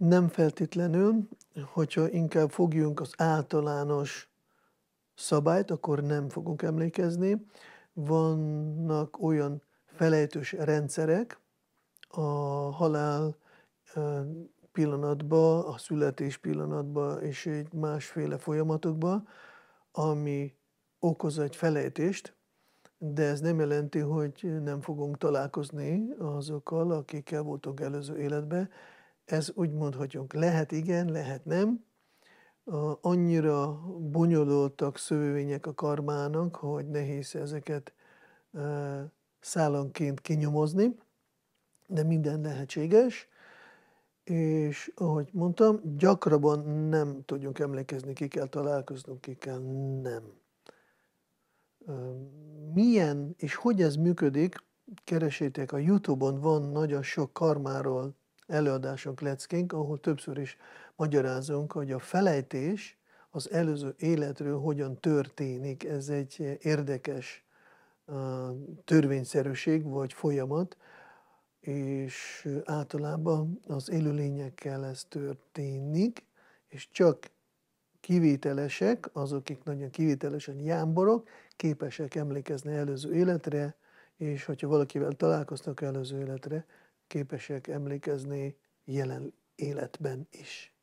Nem feltétlenül, hogyha inkább fogjunk az általános szabályt, akkor nem fogunk emlékezni. Vannak olyan felejtős rendszerek a halál pillanatban, a születés pillanatban és egy másféle folyamatokban, ami okoz egy felejtést, de ez nem jelenti, hogy nem fogunk találkozni azokkal, akikkel voltunk előző életben. Ez úgy mondhatjuk, lehet igen, lehet nem. Annyira bonyolultak szövevények a karmának, hogy nehéz ezeket szállanként kinyomozni, de minden lehetséges és ahogy mondtam, gyakrabban nem tudjunk emlékezni, ki kell találkoznunk, ki kell nem. Milyen és hogy ez működik, keresétek a Youtube-on, van nagyon sok karmáról előadásunk, leckénk, ahol többször is magyarázunk, hogy a felejtés az előző életről hogyan történik. Ez egy érdekes törvényszerűség vagy folyamat, és általában az élőlényekkel ez történik, és csak kivételesek, azok, akik nagyon kivételesen jámborok, képesek emlékezni előző életre, és hogyha valakivel találkoznak előző életre, képesek emlékezni jelen életben is.